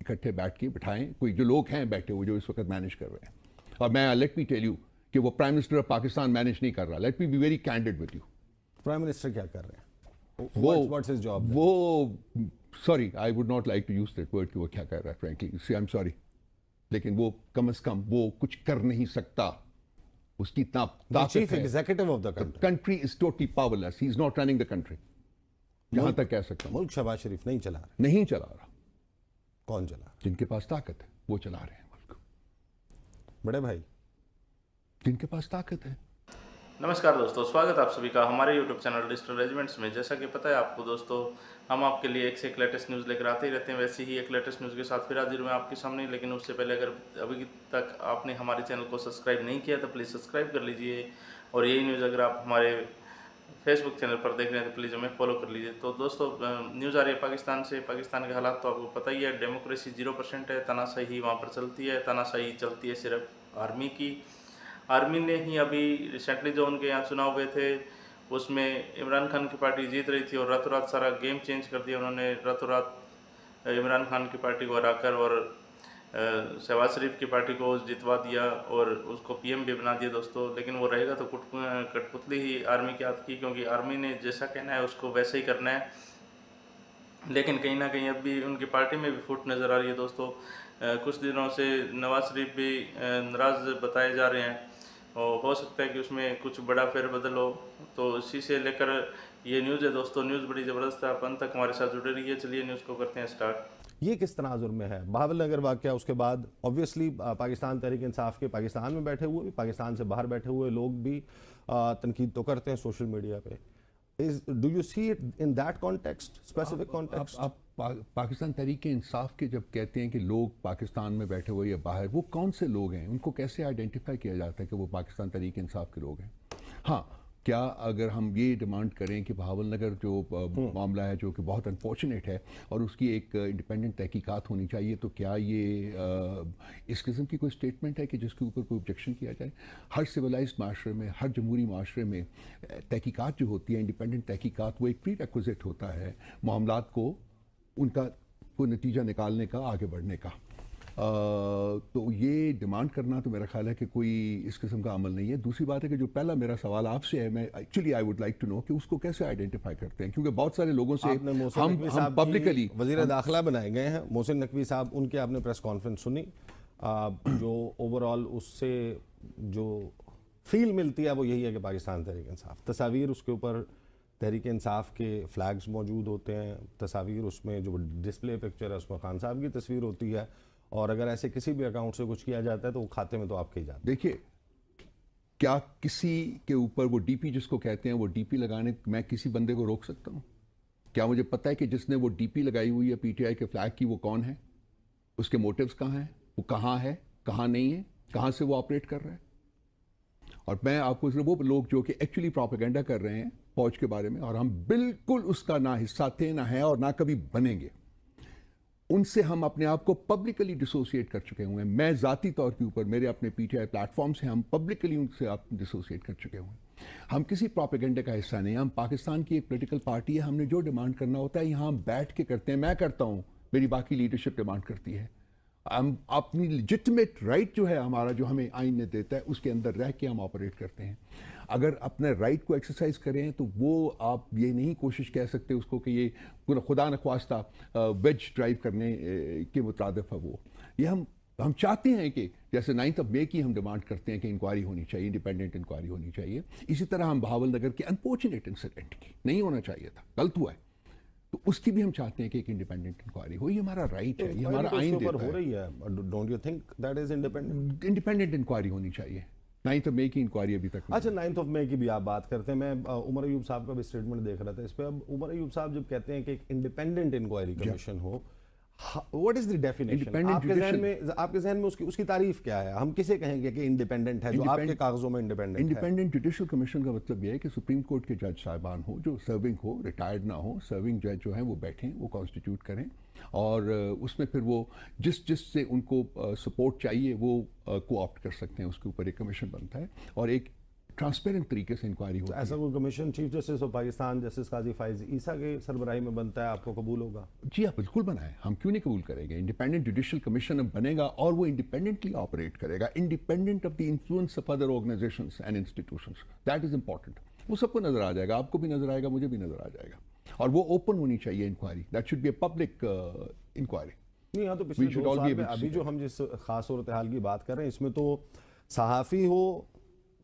इकट्ठे बैठ के बिठाएँ। कोई जो लोग हैं बैठे हुए जो इस वक्त मैनेज कर रहे हैं। और मैं लेट मी टेल यू कि वो prime minister of Pakistan manage नहीं कर रहा। Let me be very candid with you prime minister क्या कर रहे हैं? वो व्हाट्स हिज जॉब वो sorry I would not like to use that word कि वो क्या कर रहा है frankly see I am sorry लेकिन वो कम से कम वो कुछ कर नहीं सकता। उसकी इतना ताकत executive of the country country is totally powerless he is not running the country जहाँ तक कह सकता हूँ। मुल्क शहबाज शरीफ नहीं चला रहे। नहीं चला रहा। कौन चला? जिनके पास ताकत है वो चला रहे हैं मुल्क। बड़े भाई। जिनके पास ताकत है। नमस्कार दोस्तों स्वागत है आप सभी का हमारे यूट्यूब चैनल डिजिटल रेजिमेंट्स में। जैसा कि पता है आपको दोस्तों हम आपके लिए एक से एक लेटेस्ट न्यूज़ लेकर आते ही रहते हैं। वैसे ही एक लेटेस्ट न्यूज़ के साथ फिर हाजिर हुए आपके सामने। लेकिन उससे पहले अगर अभी तक आपने हमारे चैनल को सब्सक्राइब नहीं किया तो प्लीज़ सब्सक्राइब कर लीजिए। और यही न्यूज़ अगर आप हमारे फेसबुक चैनल पर देख रहे हैं तो प्लीज़ हमें फॉलो कर लीजिए। तो दोस्तों न्यूज़ आ रही है पाकिस्तान से। पाकिस्तान के हालात तो आपको पता ही है डेमोक्रेसी ज़ीरो परसेंट है, तनाशाही वहाँ पर चलती है। तनाशाही चलती है सिर्फ़ आर्मी की। आर्मी ने ही अभी रिसेंटली जो उनके यहाँ चुनाव हुए थे, उसमें इमरान खान की पार्टी जीत रही थी और रातों रात सारा गेम चेंज कर दिया उन्होंने। रातों रात इमरान खान की पार्टी को हराकर और शहबाज शरीफ की पार्टी को जितवा दिया और उसको पीएम भी बना दिया दोस्तों, लेकिन वो रहेगा तो कुट, कठपुतली ही आर्मी के हाथ की, क्योंकि आर्मी ने जैसा कहना है उसको वैसे ही करना है। लेकिन कहीं ना कहीं अब भी उनकी पार्टी में भी फूट नज़र आ रही है दोस्तों। कुछ दिनों से नवाज़ शरीफ भी नाराज़ बताए जा रहे हैं। और हो सकता है कि उसमें कुछ बड़ा फेरबदल हो। तो इसी से लेकर ये न्यूज़ है दोस्तों, न्यूज़ बड़ी ज़बरदस्त है। अंत तक हमारे साथ जुड़े रहिए। चलिए न्यूज़ को करते हैं स्टार्ट। ये किस तनाजुर में है? बहावल नगर वाक्य उसके बाद ऑब्वियसली पाकिस्तान तहरीक इंसाफ के पाकिस्तान में बैठे हुए भी पाकिस्तान से बाहर बैठे हुए लोग भी तनकीद तो करते हैं सोशल मीडिया पे। Is do you see it in that context specific context आप पा, पाकिस्तान तरीक इंसाफ के जब कहते हैं कि लोग पाकिस्तान में बैठे हुए या बाहर वो कौन से लोग हैं? उनको कैसे आइडेंटिफाई किया जाता है कि वो पाकिस्तान तरीक इंसाफ के लोग हैं? हाँ क्या अगर हम ये डिमांड करें कि बहावल नगर जो हम्म। मामला है जो कि बहुत अनफॉर्चुनेट है और उसकी एक इंडिपेंडेंट तहकीकात होनी चाहिए तो क्या ये आ, इस किस्म की कोई स्टेटमेंट है कि जिसके ऊपर कोई ऑब्जेक्शन किया जाए हर सिविलाइज माशरे में हर जमहूरी माशरे में तहकीकात जो होती है इंडिपेंडेंट तहकीकात वो एक प्री रेक्विजिट होता है मामला को उनका कोई नतीजा निकालने का आगे बढ़ने का तो ये डिमांड करना तो मेरा ख्याल है कि कोई इस किस्म का अमल नहीं है। दूसरी बात है कि जो पहला मेरा सवाल आपसे है मैं actually I would like to know कि उसको कैसे आइडेंटिफाई करते हैं? क्योंकि बहुत सारे लोगों से हम, हम पब्लिकली वज़ीर दाखिला बनाए गए हैं। मोहसिन नकवी साहब उनके आपने प्रेस कॉन्फ्रेंस सुनी। जो ओवरऑल उससे जो फील मिलती है वो यही है कि पाकिस्तान तहरीक इंसाफ। तस्वीर उसके ऊपर तहरीक इंसाफ के फ्लैग्स मौजूद होते हैं। तस्वीर उसमें जो डिस्प्ले पिक्चर है उसमें खान साहब की तस्वीर होती है। और अगर ऐसे किसी भी अकाउंट से कुछ किया जाता है तो वो खाते में तो आपके ही जाता देखिए, क्या किसी के ऊपर वो डीपी जिसको कहते हैं, वो डीपी लगाने, मैं किसी बंदे को रोक सकता हूँ? क्या मुझे पता है कि जिसने वो डीपी लगाई हुई है पीटीआई के फ्लैग की, वो कौन है? उसके मोटिव्स कहाँ हैं? वो कहाँ है? कहाँ नहीं है? कहाँ से वो ऑपरेट कर रहा है? और मैं आपको वो लोग जो कि एक्चुअली प्रोपेगेंडा कर रहे हैं, फौज के बारे में, और हम बिल्कुल उसका ना हिस्सा थे, ना है और ना कभी बनेंगे। उनसे हम अपने आप को पब्लिकली डिसोसिएट कर चुके हुए हैं। मैं ज़ाती तौर के ऊपर, मेरे अपने पीटीआई प्लेटफॉर्म से हम पब्लिकली उनसे आप डिसोसिएट कर चुके हुए हैं। हम किसी प्रोपेगेंडे का हिस्सा नहीं हम पाकिस्तान की एक पोलिटिकल पार्टी है, हमने जो डिमांड करना होता है, यहाँ बैठ के करते हैं, मैं करता हूँ, मेरी बाकी लीडरशिप डिमांड करती है। हम अपनी लिजिटमेट राइट जो है हमारा, जो हमें आइन ने देता है, उसके अंदर रह के हम ऑपरेट करते हैं। अगर अपने राइट को एक्सरसाइज करें तो वो आप ये नहीं कोशिश कह सकते उसको कि ये खुदा नख्वास्ता वेज ड्राइव करने के मुतादफ है वो। ये हम हम चाहते हैं कि जैसे नाइन्थ ऑफ़ मे की हम डिमांड करते हैं कि इंक्वायरी होनी चाहिए इंडिपेंडेंट इंक्वायरी होनी चाहिए। इसी तरह हम बहावल नगर के अनफॉर्चुनेट इंसिडेंट की, नहीं होना चाहिए था, गलत हुआ है। तो उसकी भी हम चाहते हैं कि एक इंडिपेंडेंट इंक्वायरी हो। ये हमारा राइट है ये हमारा आइन देता हो रही है। Don't you think that is independent independent inquiry होनी चाहिए। नाइन्थ ऑफ़ मे की इंक्वायरी अभी तक अच्छा नाइन्थ ऑफ़ मे की भी आप बात करते हैं। मैं उमर अयूब साहब का भी स्टेटमेंट देख रहा था इस पर अब उमर अयूब साहब जब कहते हैं कि एक इंडिपेंडेंट इंक्वायरी कमीशन हो व्हाट इज़ द डेफिनेशन आपके जहन में आपके जहन में उसकी उसकी तारीफ़ क्या है? हम किसे कहेंगे कि इंडिपेंडेंट है जो आपके कागजों में इंडिपेंडेंट इंडिपेंडेंट जुडिशियल कमीशन का मतलब यह है कि सुप्रीम कोर्ट के जज साहबान हो जो सर्विंग हो रिटायर्ड ना हो सर्विंग जज जो है वो बैठें वो कॉन्स्टिट्यूट करें। और उसमें फिर वो जिस जिससे उनको सपोर्ट चाहिए वो को ऑप्ट कर सकते हैं उसके ऊपर एक कमीशन बनता है। और एक ट्रांसपेरेंट तरीके से इंक्वायरी होती है। ऐसा कोई commission chief justice of Pakistan justice Qazi Faez Isa के सरबराही में बनता है आपको कबूल होगा? जी आप बिल्कुल बनाए। हम क्यों नहीं कबूल करेंगे? इंडिपेंडेंट जुडिशियल कमीशन अब बनेगा और वो इंडिपेंडेंटली ऑपरेट करेगा। Independent of the influence of other organisation and institution that is important वो सबको नज़र आ जाएगा। आपको भी नज़र आएगा मुझे भी नज़र आ जाएगा। और वो ओपन होनी चाहिए inquiry that should be a public inquiry नहीं यहाँ तो पिछले दो साल में अभी जो हम जिस खास सूरत हाल की बात कर रहे हैं इसमें तो सहाफ़ी हो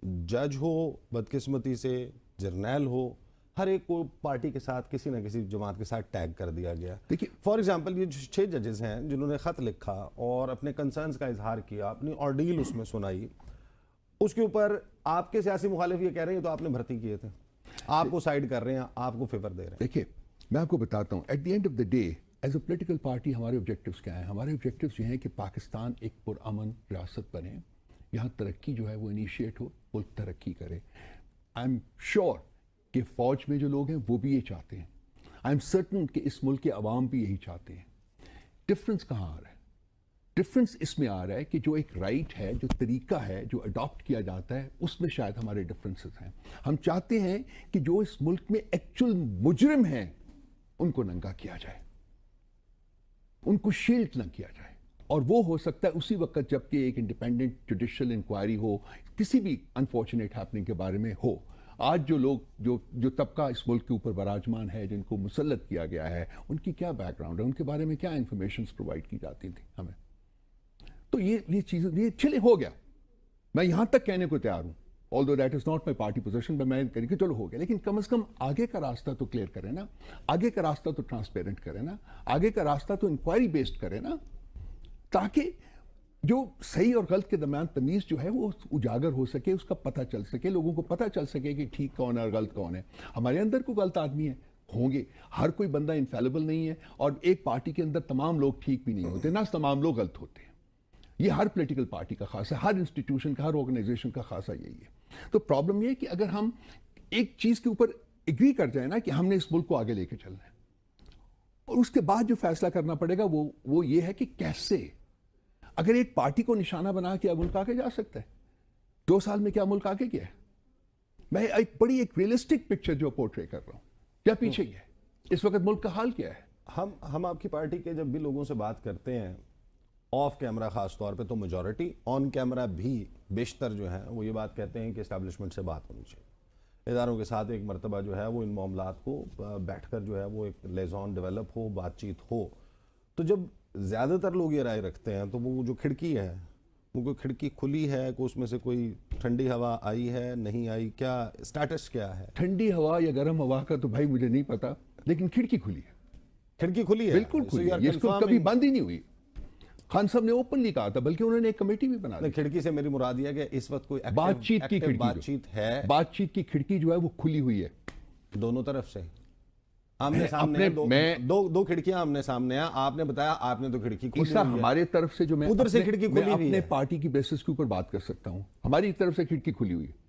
जज हो बदकिस्मती से जर्नैल हो हर एक को पार्टी के साथ किसी ना किसी जमात के साथ टैग कर दिया गया। देखिए- फॉर एग्जांपल ये छह जजेस हैं जिन्होंने ख़त लिखा और अपने कंसर्न्स का इजहार किया अपनी ऑर्डील उसमें सुनाई। उसके ऊपर आपके सियासी मुखालिफ ये कह रहे हैं तो आपने भर्ती किए थे। आपको साइड कर रहे हैं आपको फेवर दे रहे हैं। देखिए मैं आपको बताता हूँ at the end of the day as a political party हमारे ऑब्जेक्टिव्स क्या हैं? हमारे ऑब्जेक्टिव्स ये हैं कि पाकिस्तान एक पुरान रियासत बने। यहाँ तरक्की जो है वो इनिशिएट हो, वो तरक्की करे। आई एम श्योर कि फ़ौज में जो लोग हैं, वो भी ये चाहते हैं। आई एम सर्टन कि इस मुल्क के अवाम भी यही चाहते हैं। डिफरेंस कहाँ आ रहा है? डिफरेंस इसमें आ रहा है कि जो एक राइट right है, जो तरीका है, जो अडॉप्ट किया जाता है, उसमें शायद हमारे डिफरेंसेस हैं। हम चाहते हैं कि जो इस मुल्क में एक्चुअल मुजरिम हैं, उनको नंगा किया जाए। उनको शील्ड न किया जाए। और वो हो सकता है उसी वक्त जबकि एक इंडिपेंडेंट जुडिशल इंक्वायरी हो, किसी भी अनफॉर्चुनेट हैपनिंग के बारे में हो। आज जो लोग, जो जो तबका इस मुल्क के ऊपर बराजमान है, जिनको मुसलत किया गया है, उनकी क्या बैकग्राउंड है? उनके बारे में क्या इंफॉर्मेशन प्रोवाइड की जाती थी हमें? तो ये ये चीज़ें, ये चले हो गया। मैं यहाँ तक कहने को तैयार हूँ। Although that is not my party position पर मैं कहने की, चलो हो गया। लेकिन कम अज़ कम आगे का रास्ता तो क्लियर करें ना। आगे का रास्ता तो ट्रांसपेरेंट करें ना। आगे का रास्ता तो इंक्वायरी बेस्ड करें ना। ताकि जो सही और गलत के दरमियान तमीज़ जो है वो उजागर हो सके, उसका पता चल सके, लोगों को पता चल सके कि ठीक कौन है और गलत कौन है। हमारे अंदर कोई गलत आदमी है, होंगे। हर कोई बंदा इनफेलेबल नहीं है और एक पार्टी के अंदर तमाम लोग ठीक भी नहीं होते, ना तमाम लोग गलत होते हैं। ये हर पॉलिटिकल पार्टी का खासा, हर इंस्टीट्यूशन का, हर ऑर्गेनाइजेशन का खासा यही है। तो प्रॉब्लम ये है कि अगर हम एक चीज़ के ऊपर एग्री कर जाए ना कि हमने इस मुल्क को आगे लेके चलना है, और उसके बाद जो फैसला करना पड़ेगा वो वो ये है कि कैसे अगर एक पार्टी को निशाना बना के मुल्क आगे जा सकता है दो साल में क्या मुल्क आगे गया है? मैं एक बड़ी एक रियलिस्टिक पिक्चर जो पोर्ट्रे कर रहा हूँ। क्या पीछे गया है? इस वक्त मुल्क का हाल क्या है? हम हम आपकी पार्टी के जब भी लोगों से बात करते हैं ऑफ़ कैमरा खास तौर पे तो मेजॉरिटी ऑन कैमरा भी बेशतर जो है वो ये बात कहते हैं कि इस्टेब्लिशमेंट से बात होनी चाहिए। इदारों के साथ एक मरतबा जो है वो इन मामला को बैठकर जो है वो एक लेजॉन डेवलप हो बातचीत हो। तो जब ज़्यादातर लोग ये राय रखते हैं तो वो जो खिड़की है वो कोई खिड़की खुली है कोई उसमें से कोई ठंडी हवा आई है नहीं आई क्या स्टेटस क्या है? ठंडी हवा या गर्म हवा का तो भाई मुझे नहीं पता लेकिन खिड़की खुली है। खिड़की खुली है? बिल्कुल खुली है इसको कभी बंद ही नहीं हुई। खान साहब ने ओपनली कहा था बल्कि उन्होंने एक कमेटी भी बना खिड़की से मेरी मुराद ये है कि इस वक्त कोई बातचीत की खिड़की बातचीत है। बातचीत की खिड़की जो है वो खुली हुई है। दोनों तरफ़ से। आमने सामने दो, मैं- दो दो खिड़कियाँ आमने सामने हैं आपने बताया आपने तो खिड़की खोली हुई है। हमारे तरफ़ से जो मैं उधर से खिड़की खुली हुई है। अपने पार्टी की बेसिस के ऊपर बात कर सकता हूँ। हमारी तरफ़ से खिड़की खुली हुई है।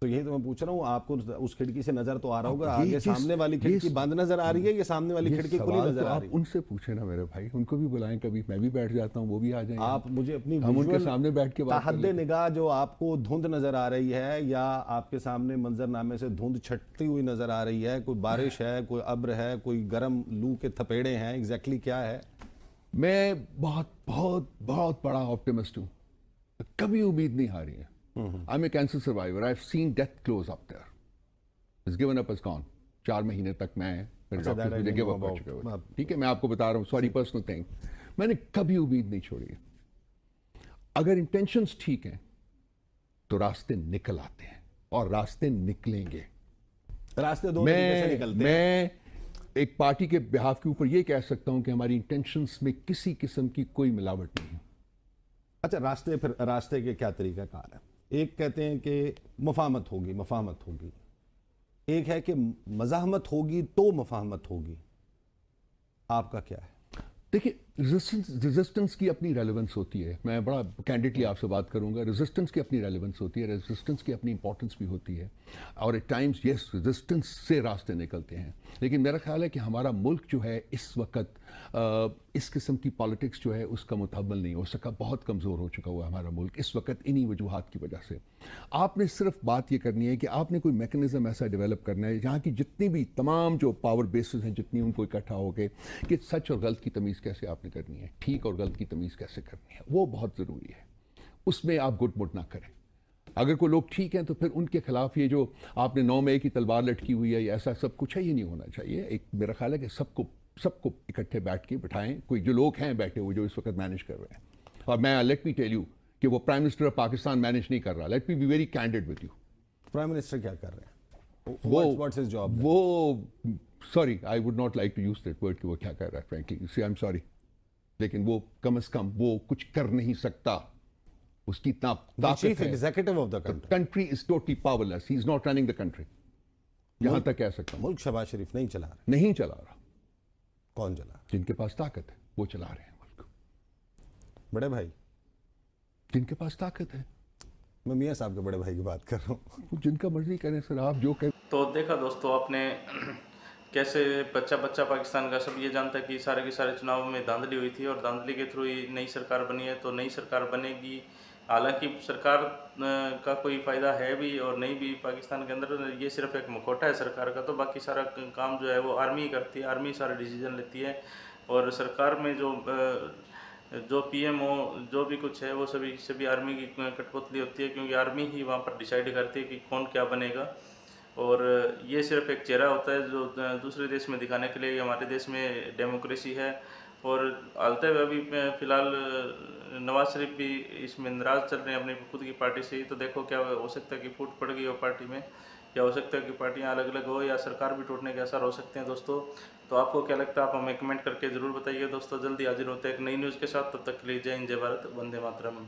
तो यही तो मैं पूछ रहा हूँ आपको उस खिड़की से नज़र तो आ रहा होगा आगे सामने वाली खिड़की बंद नज़र आ रही है ये सामने वाली खिड़की खुली नज़र तो आ रही है? उनसे पूछे ना मेरे भाई उनको भी बुलाएँ कभी मैं भी बैठ जाता हूँ वो भी आ जाए आप मुझे अपनी हम उनके सामने बैठ के ताहद्दे निगाह जो आपको धुंध नज़र आ रही है या आपके सामने मंजरनामे से धुंध छटती हुई नज़र आ रही है कोई बारिश है कोई अब्र है कोई गर्म लू के थपेड़े हैं एग्जैक्टली क्या है? मैं बहुत बहुत बहुत बड़ा ऑप्टिमिस्ट हूँ। कभी उम्मीद नहीं हारी है। Am a cancer survivor I have seen death close up there is given up is gone चार महीने तक मैं अच्छा, डॉक्टर I मुझे गिव अप कर. चुके ठीक है मैं आपको बता रहा हूँ सॉरी पर्सनल थिंग मैंने कभी उम्मीद नहीं छोड़ी अगर इंटेंशंस ठीक हैं तो रास्ते निकल आते हैं और रास्ते निकलेंगे। रास्ते दो मैं निकलते हैं? मैं एक पार्टी के बिहाफ के ऊपर ये कह सकता हूँ कि हमारी इंटेंशंस में किसी किस्म की कोई मिलावट नहीं है। अच्छा रास्ते फिर रास्ते के क्या तरीका कार है? एक कहते हैं कि मफामत होगी मफामत होगी। एक है कि मजाहमत होगी तो मफाहमत होगी। आपका क्या है? देखिए रेजिस्टेंस रेजिस्टेंस की अपनी रेलेवेंस होती है। मैं बड़ा कैंडिडली आपसे बात करूँगा। रेजिस्टेंस की अपनी रेलेवेंस होती है। रेजिस्टेंस की अपनी इंपॉर्टेंस भी होती है। और एट टाइम्स यस रेजिस्टेंस से रास्ते निकलते हैं। लेकिन मेरा ख्याल है कि हमारा मुल्क जो है, इस वक्त इस किस्म की पॉलिटिक्स जो है, उसका मुतबल नहीं हो सका। बहुत कमज़ोर हो चुका हुआ हमारा मुल्क इस वक्त इन्हीं वजूहत की वजह से। आपने सिर्फ़ बात यह करनी है कि आपने कोई मैकेनिज़्म ऐसा डेवलप करना है, जहाँ की जितनी भी तमाम जो पावर बेसिस हैं, जितनी उनको इकट्ठा हो गए कि सच और गलत की तमीज़ कैसे आपने करनी है ठीक और गलत की तमीज़ कैसे करनी है वो बहुत ज़रूरी है। उसमें आप गुट मुट ना करें। अगर कोई लोग ठीक हैं तो फिर उनके खिलाफ ये जो आपने नौ मई की तलवार लटकी हुई है या ऐसा सब कुछ है ये नहीं होना चाहिए। एक मेरा ख्याल है कि सबको सबको इकट्ठे बैठ के बिठाएँ। कोई जो लोग हैं बैठे हुए जो इस वक्त मैनेज कर रहे हैं। और मैं लेट मी टेल यू कि वो prime minister of Pakistan manage नहीं कर रहा। Let me be very candid with you prime minister क्या कर रहे हैं? वो व्हाट्स हिज जॉब वो sorry I would not like to use that word कि वो क्या कर रहा है frankly see I am sorry लेकिन वो कम अज कम वो कुछ कर नहीं सकता। उसकी इतना ताकत है। Executive of the country country is totally powerless he is not running the country यहाँ तक कह सकता मुल्क शहबाज शरीफ नहीं चला रहे। नहीं चला रहा। कौन चला रहा? जिनके पास ताकत है वो चला रहे हैं मुल्क। बड़े भाई। जिनके पास ताकत है। मैं मियाँ साहब के बड़े भाई की बात कर रहा हूँ। जिनका मर्ज़ी करें सर आप जो कहें। तो देखा दोस्तों आपने कैसे बच्चा बच्चा पाकिस्तान का सब ये जानता है कि सारे के सारे चुनाव में धांधली हुई थी और धांधली के थ्रू ही नई सरकार बनी है तो नई सरकार बनेगी। हालाँकि सरकार का कोई फ़ायदा है भी और नहीं भी पाकिस्तान के अंदर, ये सिर्फ़ एक मुखौटा है सरकार का तो बाकी सारा काम जो है वो आर्मी करती है, आर्मी सारे डिसीज़न लेती है। और सरकार में जो जो पीएम हो, जो भी कुछ है, वो सभी सभी आर्मी की कठपुतली होती है, क्योंकि आर्मी ही वहाँ पर डिसाइड करती है कि कौन क्या बनेगा। और ये सिर्फ़ एक चेहरा होता है जो दूसरे देश में दिखाने के लिए हमारे देश में डेमोक्रेसी है। और हालते हुए अभी फ़िलहाल नवाज़ शरीफ भी इसमें नाराज़ चल रहे हैं अपनी खुद की पार्टी से ही तो देखो क्या हो सकता है कि फूट पड़ गई हो पार्टी में, या हो सकता है कि पार्टियाँ अलग अलग हो, या सरकार भी टूटने के असर हो सकते हैं दोस्तों। तो आपको क्या लगता है, आप हमें कमेंट करके ज़रूर बताइए दोस्तों। जल्दी हाजिर होते हैं एक नई न्यूज़ के साथ, तब तक के लिए जय हिंद, जय भारत, वंदे मातरम।